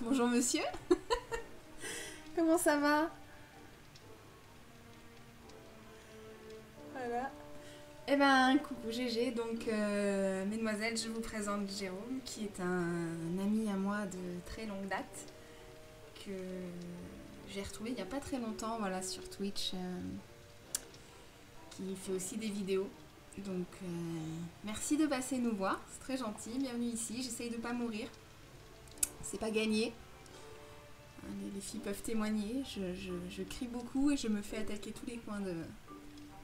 Bonjour monsieur. Comment ça va? Voilà. Eh ben, coucou GG. Donc, euh, mesdemoiselles, je vous présente Jérôme, qui est un, ami à moi de très longue date, que j'ai retrouvé il n'y a pas très longtemps, voilà, sur Twitch, euh, qui fait aussi des vidéos. Donc, euh, merci de passer nous voir, c'est très gentil. Bienvenue ici. J'essaye de pas mourir. C'est pas gagné. Hein, Les, les filles peuvent témoigner. Je, crie beaucoup et je me fais attaquer tous les coins de.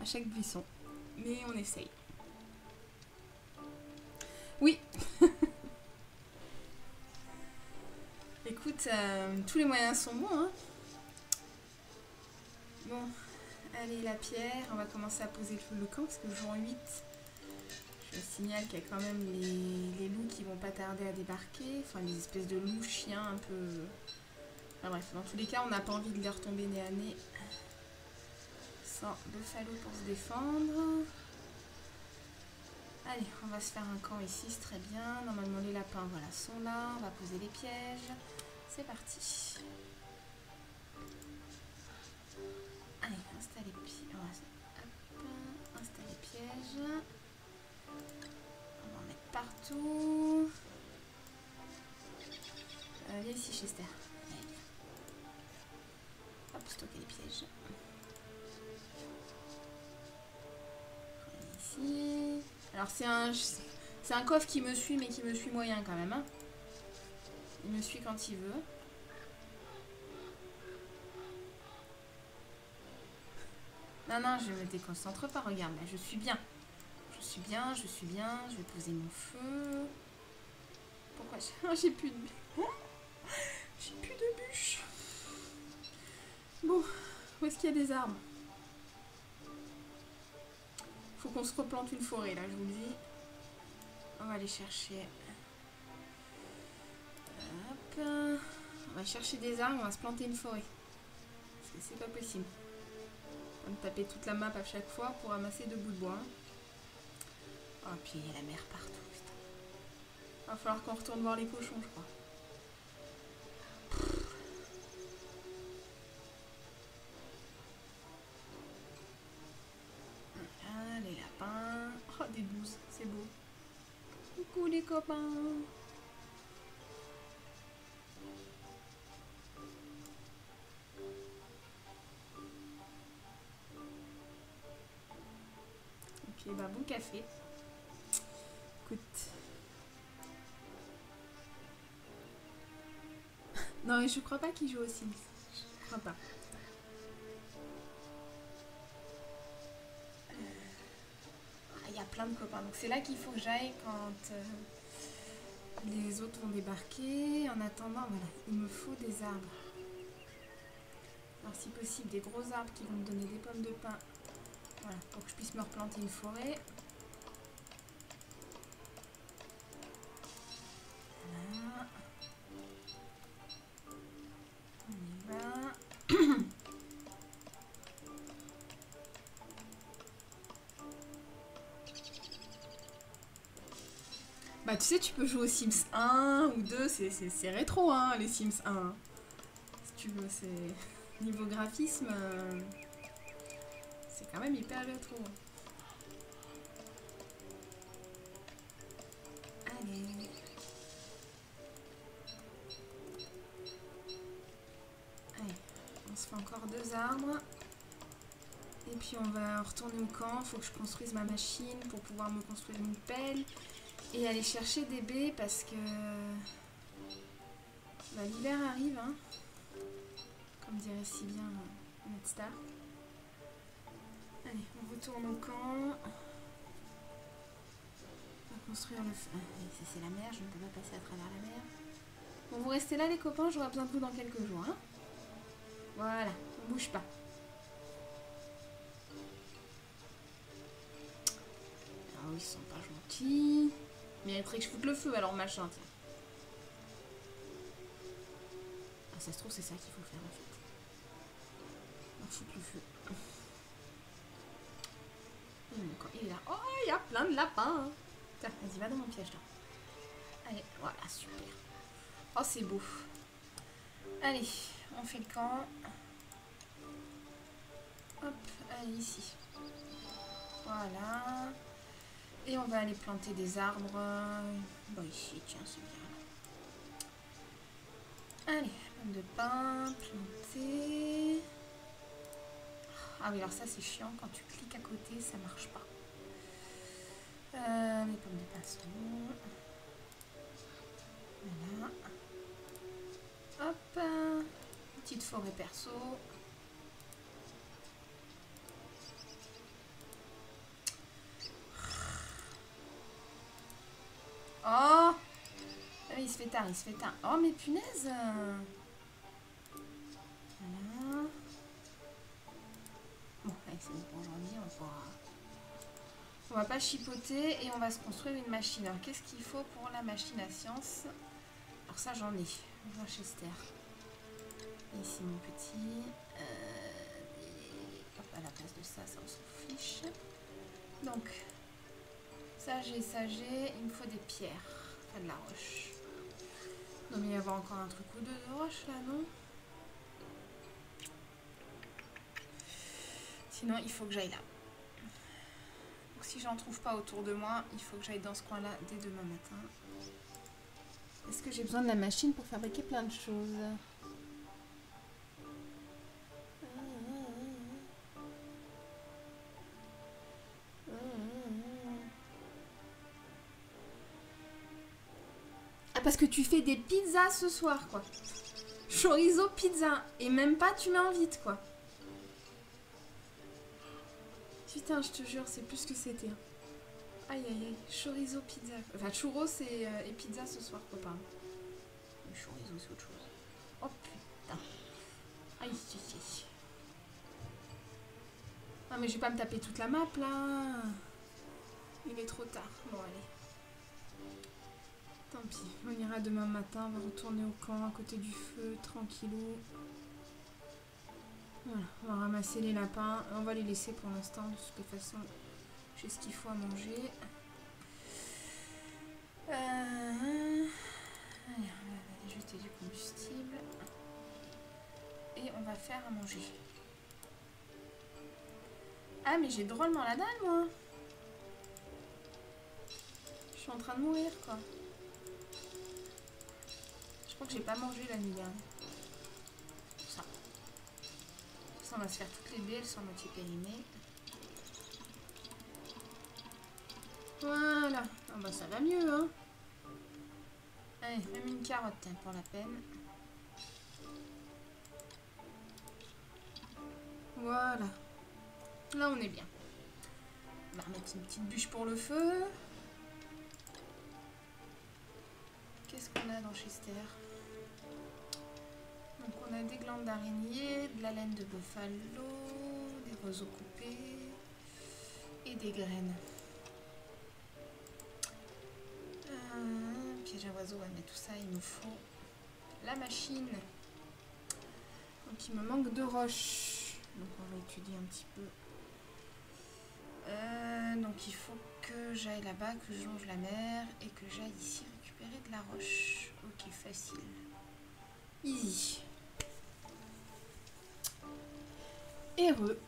à chaque buisson. Mais on essaye. Oui. Écoute, euh, tous les moyens sont bons, hein. Bon, allez la pierre, on va commencer à poser le, le camp parce que jour 8, je signale qu'il y a quand même les, les loups qui vont pas tarder à débarquer, enfin les espèces de loups chiens un peu... Enfin bref, dans tous les cas, on n'a pas envie de leur tomber nez à nez sans buffalo pour se défendre. Allez, on va se faire un camp ici, c'est très bien. Normalement, les lapins, voilà, sont là. On va poser les pièges. C'est parti. Alors c'est un, c'est un coffre qui me suit, mais qui me suit moyen quand même. hein. Il me suit quand il veut. Non, non, je me déconcentre pas, regarde, là, je suis bien. Je suis bien, je suis bien, je vais poser mon feu. Pourquoi j'ai plus de... J'ai plus de bûches. Bon, où est-ce qu'il y a des arbres? Qu'on se replante une forêt, là, je vous le dis. On va aller chercher... On va chercher des arbres, on va se planter une forêt. C'est pas possible. On va taper toute la map à chaque fois pour ramasser deux bouts de bois. Oh, puis il y a la mer partout, putain. Va falloir qu'on retourne voir les cochons, je crois. Ok, bah bon café. Écoute. non, je crois pas qu'il joue aux Sims. Je crois pas. Ah, Il y a plein de copains. Donc c'est là qu'il faut que j'aille quand euh, les autres vont débarquer. En attendant, voilà, il me faut des arbres. Alors si possible, des gros arbres qui vont me donner des pommes de pin. Voilà, pour que je puisse me replanter une forêt. Tu sais, tu peux jouer aux Sims 1 ou 2, c'est- rétro hein, les Sims 1. Si tu veux, c'est... Niveau graphisme, euh, c'est quand même hyper rétro. Allez. Allez, on se fait encore deux arbres. Et puis on va retourner au camp, faut que je construise ma machine pour pouvoir me construire une pelle. Et aller chercher des baies parce que bah, l'hiver arrive, hein. comme dirait si bien euh, notre star. Allez, on retourne au camp. On va construire le. Ah, c'est la mer, je ne peux pas passer à travers la mer. Bon, vous restez là les copains, j'aurai besoin de vous dans quelques jours. Hein voilà, on bouge pas. Ah oui, ils sont pas gentils. Mériterait que je foute le feu alors machin, tiens. Ah, ça se trouve, c'est ça qu'il faut faire en fait. On fout le feu. Il est là. Oh, il y a plein de lapins. Tiens, vas-y, va dans mon piège là. Allez, voilà, super. Oh, c'est beau. Allez, on fait le camp. Hop, allez ici. Voilà. Et on va aller planter des arbres. Bon, ici, tiens, c'est bien. Allez, pomme de pain, planter. Ah oui, alors ça, c'est chiant. Quand tu cliques à côté, ça marche pas. Euh, les pommes de pain sont Voilà. Hop. Petite forêt perso. Il se fait tard. Oh, mais punaise Voilà. Bon, allez, c'est bon aujourd'hui, on pourra... On va pas chipoter et on va se construire une machine. Alors, qu'est-ce qu'il faut pour la machine à science? Alors ça, j'en ai. Winchester. Ici, mon petit. Euh, à la place de ça, ça, on s'en fiche. Donc, ça j'ai, ça j'ai. Il me faut des pierres. Enfin, de la roche. Non, mais il y avoir encore un truc ou deux de roche là, non Sinon, il faut que j'aille là. Donc, si j'en trouve pas autour de moi, il faut que j'aille dans ce coin-là dès demain matin. Est-ce que j'ai besoin de la machine pour fabriquer plein de choses? Des pizzas ce soir, quoi. Chorizo pizza. Et même pas, tu m'invites, quoi. Putain, je te jure, c'est plus que c'était. Aïe, aïe, aïe. Chorizo pizza. Enfin, churros et, euh, et pizza ce soir, quoi, pardon. chorizo, c'est autre chose. Oh, putain. Aïe, aïe, aïe. Ah, mais je vais pas me taper toute la map, là. Il est trop tard. Bon, allez. Tant pis, on ira demain matin, on va retourner au camp à côté du feu, tranquillou. Voilà, on va ramasser les lapins, on va les laisser pour l'instant, de toute façon, j'ai ce qu'il faut à manger. Euh, allez, on va jeter du combustible. Et on va faire à manger. Ah, mais j'ai drôlement la dalle, moi Je suis en train de mourir, quoi. Que j'ai pas mangé la nuit dernière. Ça. Ça, on va se faire toutes les baies, elles sont moitié périmées. Voilà. Ah bah ça va mieux, hein. Allez, même une carotte, pour la peine. Voilà. Là, on est bien. On va remettre une petite bûche pour le feu. Qu'est-ce qu'on a dans Chester? Des glandes d'araignée, de la laine de buffalo, des roseaux coupés et des graines. Un piège à oiseaux, mais tout ça, il nous faut la machine. Donc il me manque de roches. Donc on va étudier un petit peu. Euh, donc il faut que j'aille là-bas, que je la mer et que j'aille ici récupérer de la roche. Ok, facile. Easy. Heureux.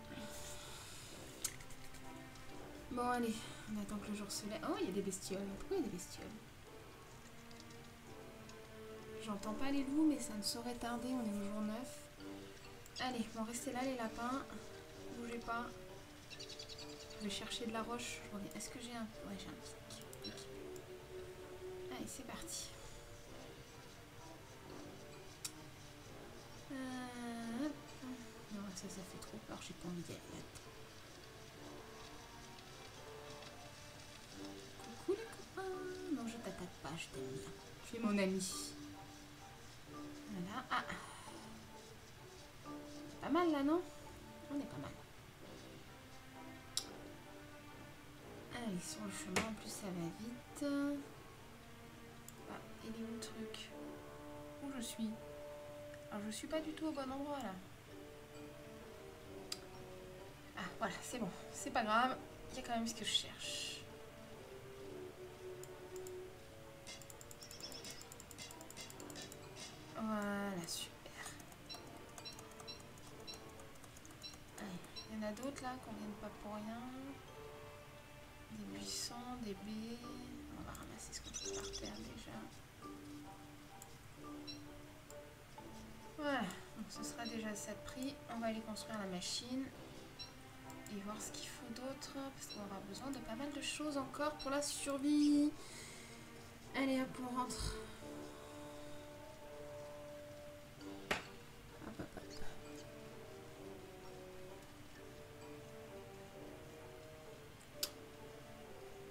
Bon, allez, on attend que le jour se lève. Oh, il y a des bestioles. Pourquoi il y a des bestioles? J'entends pas les loups, mais ça ne saurait tarder. On est au jour 9. Allez, bon, restez là, les lapins. Bougez pas. Je vais chercher de la roche. Est-ce que j'ai un... Ouais, j'ai un pic. Allez, c'est parti. Ça, ça fait trop peur, j'ai pas envie d'y aller. Coucou les copains Non, je t'attaque pas, je t'aime bien. Tu es mon ami. Voilà. Ah Pas mal là, non? On est pas mal. Allez, sur le chemin, en plus ça va vite. Ah, il est où le truc? Où je suis? Alors je suis pas du tout au bon endroit là. Ah, voilà, c'est bon. C'est pas grave. Il y a quand même ce que je cherche. Voilà, super. Il y en a d'autres là qu'on vienne pas pour rien. Des buissons, des baies. On va ramasser ce qu'on peut par terre déjà. Voilà, donc ce sera déjà ça de prix. On va aller construire la machine et voir ce qu'il faut d'autre parce qu'on aura besoin de pas mal de choses encore pour la survie. Allez hop, on rentre. Hop, hop, hop.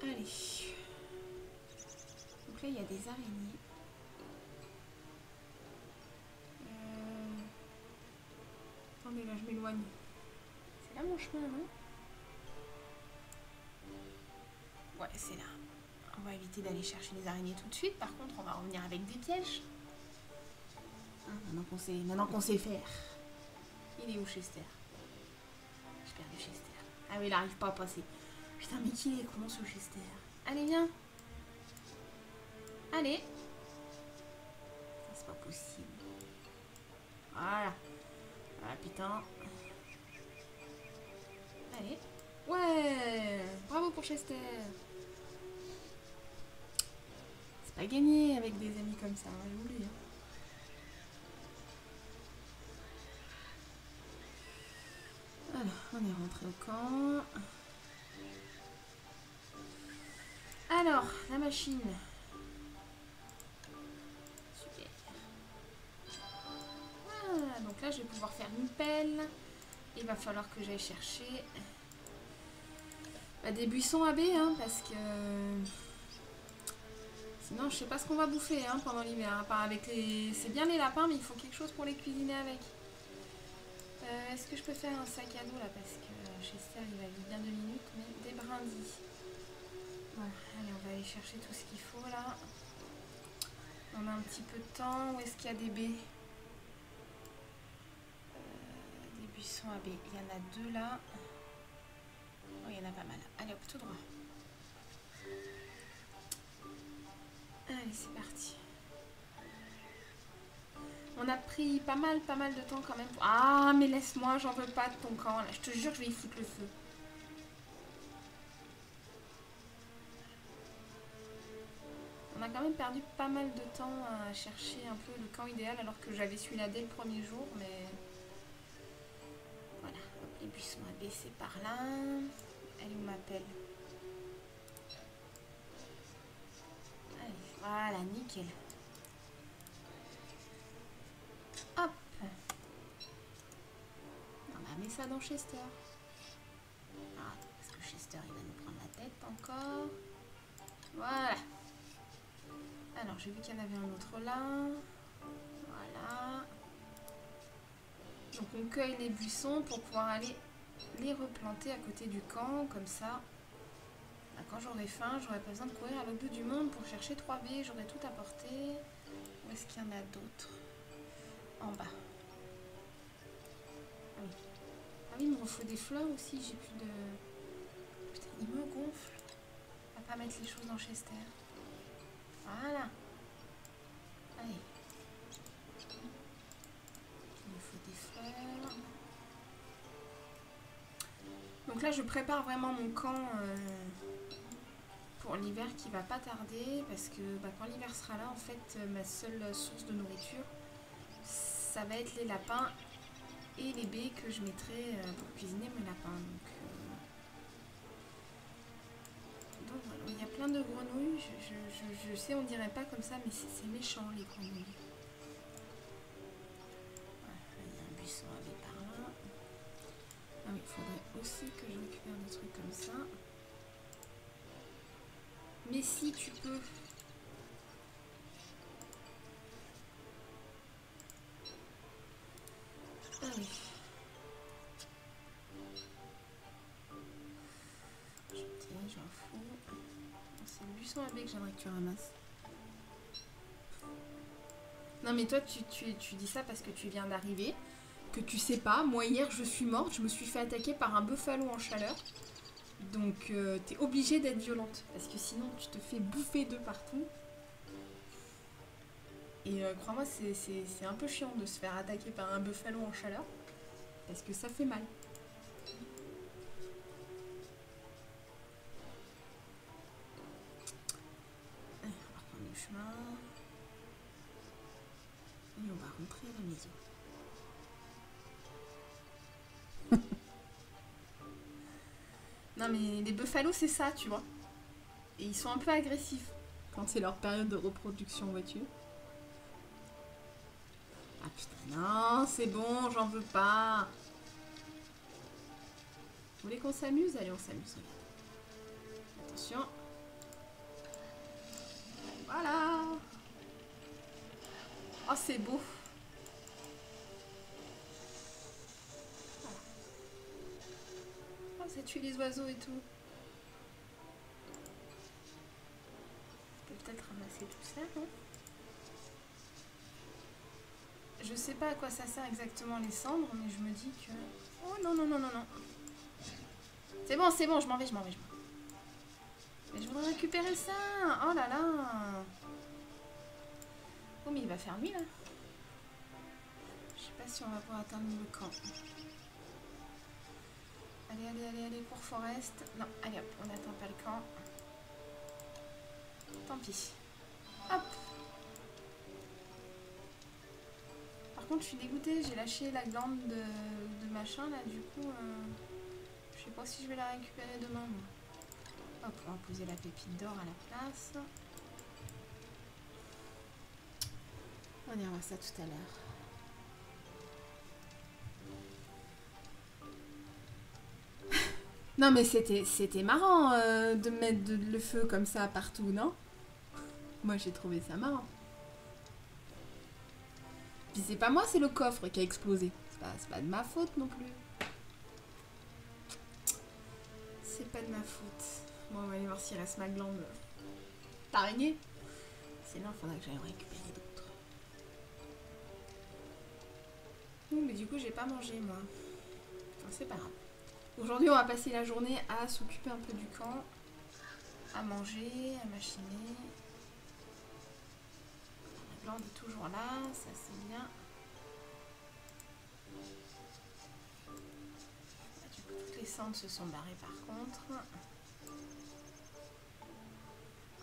Allez. Donc là, il y a des araignées. Euh... Attendez, là, je m'éloigne. Mon chemin, non Ouais, c'est là. On va éviter d'aller chercher les araignées tout de suite. Par contre, on va revenir avec des pièges. Hein, maintenant qu'on sait, maintenant qu'on sait faire. Il est où Chester? J'ai perdu Chester. Ah oui, il arrive pas à passer. Putain, mais qui est con ce Chester? Allez, viens. Allez. C'est pas possible. Voilà. Voilà, putain. Allez. Ouais Bravo pour Chester C'est pas gagné avec des amis comme ça, hein, j'ai oublié. Alors, on est rentré au camp. Alors, la machine. Super. Ah, donc là, je vais pouvoir faire une pelle. Il va falloir que j'aille chercher des buissons à baie, hein, parce que... Sinon, je sais pas ce qu'on va bouffer hein, pendant l'hiver. Avec les... C'est bien les lapins, mais il faut quelque chose pour les cuisiner avec. Euh, Est-ce que je peux faire un sac à dos là Parce que Chester, il va vivre bien deux minutes, mais des brindilles. Voilà, allez, on va aller chercher tout ce qu'il faut là. On a un petit peu de temps. Où est-ce qu'il y a des baies? Il y en a deux là. Oh, il y en a pas mal. Allez hop, tout droit. Allez, c'est parti. On a pris pas mal, pas mal de temps quand même. Ah, mais laisse-moi, j'en veux pas de ton camp. Je te jure, je vais y foutre le feu. On a quand même perdu pas mal de temps à chercher un peu le camp idéal alors que j'avais celui-là dès le premier jour, mais... Voilà, hop, les buissons à baisser par là. Elle est où ma pelle Allez, voilà, nickel. Hop On va mettre ça dans Chester. Ah, parce que Chester, il va nous prendre la tête encore. Voilà. Alors, j'ai vu qu'il y en avait un autre là. Voilà. Donc, on cueille les buissons pour pouvoir aller les replanter à côté du camp, comme ça. bah, Quand j'aurai faim, j'aurai pas besoin de courir à l'autre bout du monde pour chercher 3 baies, j'aurai tout apporté. Où est-ce qu'il y en a d'autres? En bas. Ah oui. Il me faut des fleurs aussi, j'ai plus de... Putain, il me gonfle. On va pas mettre les choses dans Chester. Voilà. Là, je prépare vraiment mon camp euh, pour l'hiver qui va pas tarder parce que bah, quand l'hiver sera là, en fait, euh, ma seule source de nourriture, ça va être les lapins et les baies que je mettrai euh, pour cuisiner mes lapins. Donc, voilà, il y a plein de grenouilles. Je, sais, on dirait pas comme ça, mais c'est méchant les grenouilles. Mais si tu peux. Ah oui. Tiens, j'en fous. C'est le buisson à baie que j'aimerais que tu ramasses. Non mais toi tu, tu, tu dis ça parce que tu viens d'arriver que tu sais pas. Moi, hier, je suis morte. Je me suis fait attaquer par un buffalo en chaleur. Donc, euh, t'es obligée d'être violente. Parce que sinon, tu te fais bouffer de partout. Et euh, crois-moi, c'est- un peu chiant de se faire attaquer par un buffalo en chaleur. Parce que ça fait mal. Non mais les buffalos c'est ça, tu vois. Et ils sont un peu agressifs quand c'est leur période de reproduction, vois-tu. Ah putain, non, c'est bon, j'en veux pas. Vous voulez qu'on s'amuse? Allez, on s'amuse, Attention. Voilà. Oh, c'est beau. Ça tue les oiseaux et tout. Je peut-être ramasser tout ça, non? Je sais pas à quoi ça sert exactement les cendres, mais je me dis que... Oh non, non, non, non, non. C'est bon, c'est bon, je m'en vais, je m'en vais, je m'en vais. Mais je voudrais récupérer ça. Oh là là. Oh, mais il va faire nuit là. Je sais pas si on va pouvoir atteindre le camp. Allez, allez, allez, allez, pour Forest. Non, allez hop, on n'atteint pas le camp. Tant pis. Hop. Par contre, je suis dégoûtée, j'ai lâché la glande de, machin là, du coup, euh, je sais pas si je vais la récupérer demain. Hop, on va poser la pépite d'or à la place. On ira voir ça tout à l'heure. Non mais c'était c'était marrant euh, de mettre le feu comme ça partout, non? Moi j'ai trouvé ça marrant. Puis c'est pas moi, c'est le coffre qui a explosé. C'est pas, de ma faute non plus. C'est pas de ma faute. Bon, on va aller voir s'il reste ma glande d'araignée. Sinon, il faudra que j'aille récupérer d'autres. mais du coup, j'ai pas mangé, moi. c'est pas grave. Aujourd'hui, on va passer la journée à s'occuper un peu du camp, à manger, à machiner. La glande est toujours là, ça c'est bien. Du coup, toutes les cendres se sont barrées par contre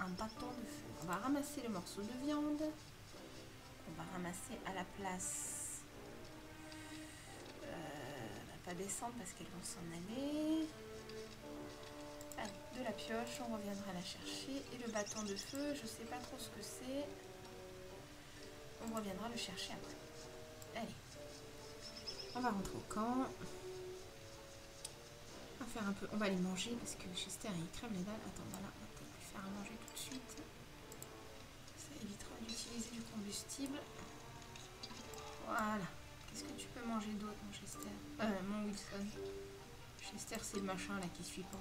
un bâton de feu. On va ramasser le morceau de viande. On va ramasser à la place. Descendre parce qu'elles vont s'en aller. de la pioche, on reviendra la chercher. Et le bâton de feu, je sais pas trop ce que c'est. On reviendra le chercher après. Allez. On va rentrer au camp. On va faire un peu. On va aller manger parce que Chester il crève les dalles. Attends, voilà à manger tout de suite. Ça évitera d'utiliser du combustible. Voilà. Qu'est-ce que tu peux manger d'autre, mon Chester Euh, mon Wilson. Chester, c'est le machin là qui suit pas.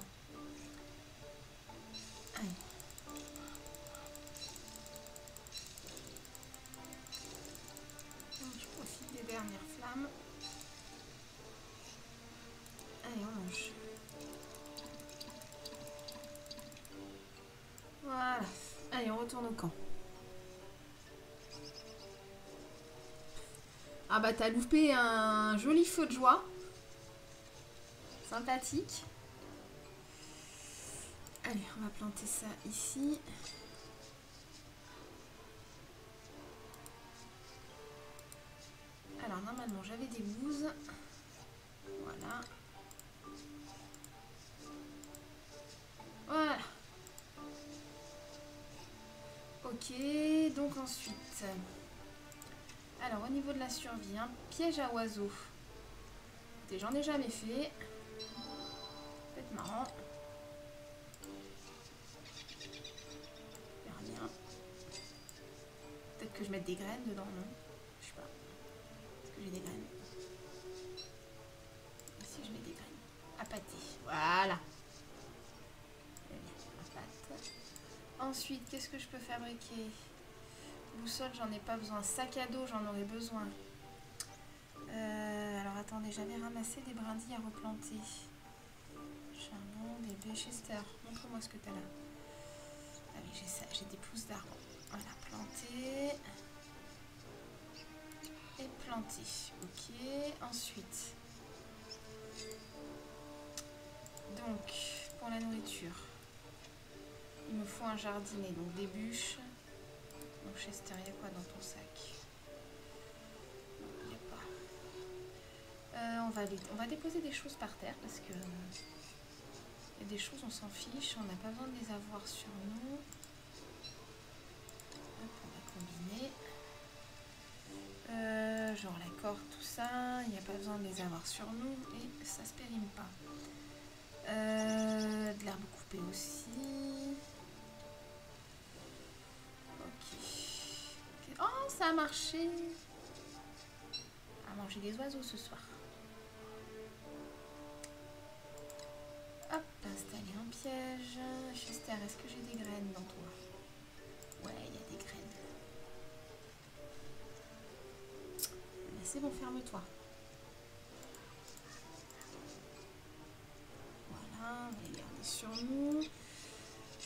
Allez. Je profite des dernières flammes. Allez, on mange. Voilà. Allez, on retourne au camp. Ah bah t'as loupé un joli feu de joie. Sympathique. Allez, on va planter ça ici. Alors normalement j'avais des bouses. Voilà. Voilà. Ok, donc ensuite. Alors, au niveau de la survie, un piège à oiseaux. J'en ai jamais fait. Peut-être marrant. rien. Peut-être que je mette des graines dedans, non? Je sais pas. Est-ce que j'ai des graines? Ici, je mets des graines. À pâté. Voilà. Ensuite, qu'est-ce que je peux fabriquer? Boussole, j'en ai pas besoin. Sac à dos, j'en aurais besoin. Euh, alors attendez, j'avais ramassé des brindilles à replanter. Charbon, bébé, Chester. Montre-moi ce que tu as là. Ah oui, j'ai ça, j'ai des pousses d'arbres. Voilà, planter. Et planter. Ok. Ensuite. Donc, pour la nourriture. Il me faut un jardinet, donc des bûches. Donc Chester, il y a quoi dans ton sac. Euh, on, va on va déposer des choses par terre parce que a des choses on s'en fiche, on n'a pas besoin de les avoir sur nous. On va combiner. Euh, genre la corde, tout ça, il n'y a pas besoin de les avoir sur nous et ça se périme pas. Euh, de l'herbe coupée aussi. Oh, ça a marché. À manger des oiseaux ce soir. Hop, installer un piège. Chester, est-ce que j'ai des graines dans toi? Ouais, il y a des graines. c'est bon, ferme-toi. Voilà, on va les sur nous.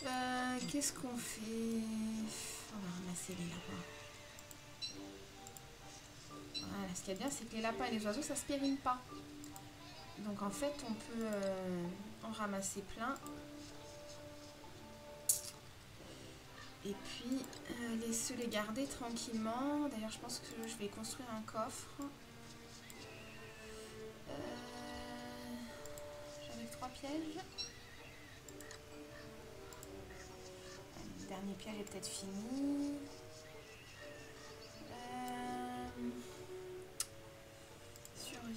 Euh, qu'est-ce qu'on fait? On va ramasser les lapins. Ce qu'il y a bien, c'est que les lapins et les oiseaux, ça se périme pas. Donc en fait, on peut euh, en ramasser plein. Et puis, euh, les, les garder tranquillement. D'ailleurs, je pense que je vais construire un coffre. J'avais trois pièges. Le dernier piège est peut-être fini.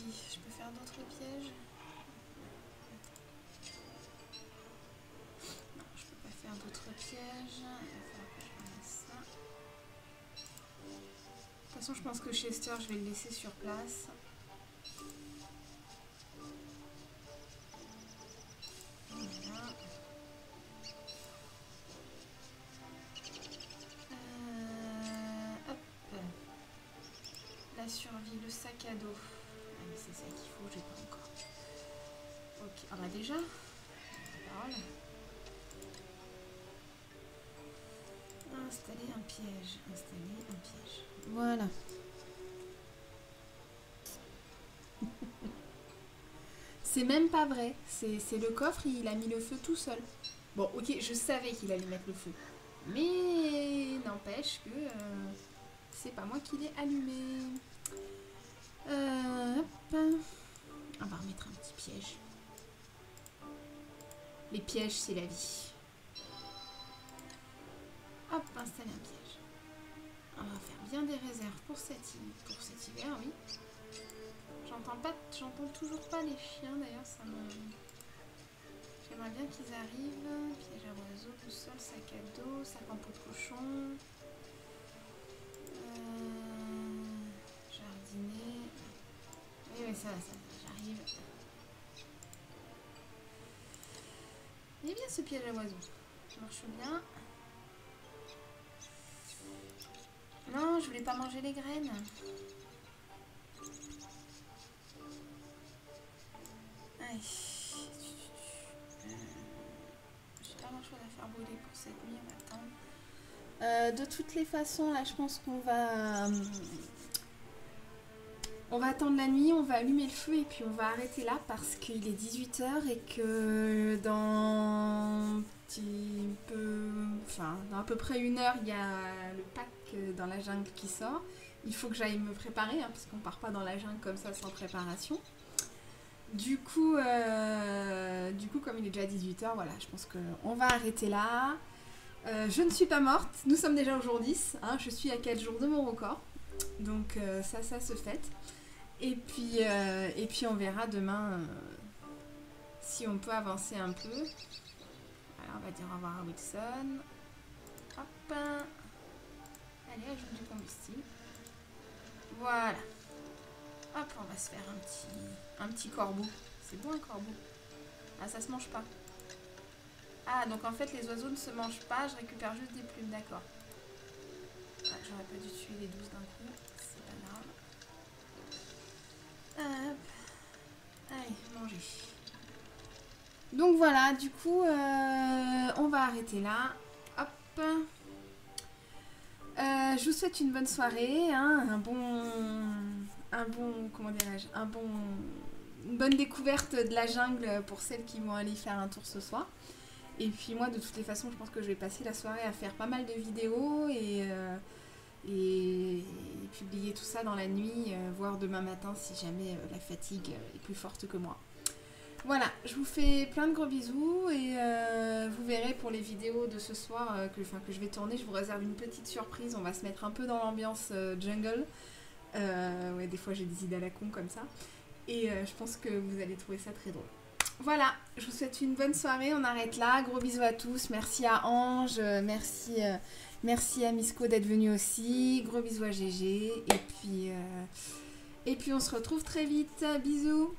Je peux faire d'autres pièges Non, je peux pas faire d'autres pièges. De toute façon, je pense que Chester, je vais le laisser sur place. Piège, installer un piège. Voilà. C'est même pas vrai. C'est le coffre, il a mis le feu tout seul. Bon, ok, je savais qu'il allait mettre le feu. Mais n'empêche que euh, c'est pas moi qui l'ai allumé. Euh, On va remettre un petit piège. Les pièges, c'est la vie. Hop, installer un piège. On va faire bien des réserves pour cet, hiver, oui. J'entends pas, j'entends toujours pas les chiens d'ailleurs, ça me... J'aimerais bien qu'ils arrivent. Piège à oiseaux, sol, sac à dos, sac en peau de cochon. Euh, jardiner. Oui, oui, ça, ça, j'arrive. Il est bien ce piège à oiseaux. Ça marche bien. Non, je voulais pas manger les graines. J'ai pas grand chose à faire brûler pour cette nuit, on. Euh, de toutes les façons, là, je pense qu'on va... Euh, on va attendre la nuit, on va allumer le feu et puis on va arrêter là parce qu'il est 18h et que dans petit peu, enfin, dans à peu près une heure, il y a le pack dans la jungle qui sort. Il faut que j'aille me préparer hein, parce qu'on part pas dans la jungle comme ça sans préparation. Du coup, euh, du coup, comme il est déjà 18h, voilà, je pense qu'on va arrêter là. Euh, je ne suis pas morte, nous sommes déjà au jour 10, hein, je suis à 4 jours de mon record. Donc euh, ça, ça se fait. Et puis, et puis on verra demain si on peut avancer un peu. Alors on va dire au revoir à Wilson. Hop. Ajoute du combustible. Voilà. Hop, on va se faire un petit, un petit corbeau. C'est bon un corbeau? Ah, ça se mange pas. Ah, donc en fait les oiseaux ne se mangent pas, je récupère juste des plumes, d'accord. Ah, J'aurais pas dû tuer les 12 d'un coup. Hop. Allez, manger. Donc voilà, du coup, euh, on va arrêter là. Hop. Je vous souhaite une bonne soirée, hein, un bon, un comment dirais-je, un bon, une bonne découverte de la jungle pour celles qui vont aller faire un tour ce soir. Et puis moi, de toutes les façons, je pense que je vais passer la soirée à faire pas mal de vidéos et, euh, publier tout ça dans la nuit, euh, voire demain matin si jamais euh, la fatigue est plus forte que moi. Voilà, je vous fais plein de gros bisous et vous verrez pour les vidéos de ce soir que, que je vais tourner, je vous réserve une petite surprise. On va se mettre un peu dans l'ambiance jungle. ouais, des fois j'ai des idées à la con comme ça. Et je pense que vous allez trouver ça très drôle. Voilà, je vous souhaite une bonne soirée. On arrête là. Gros bisous à tous. Merci à Ange. Merci, euh, à Misco d'être venu aussi. Gros bisous à GG. Et puis, euh, et puis on se retrouve très vite. Bisous.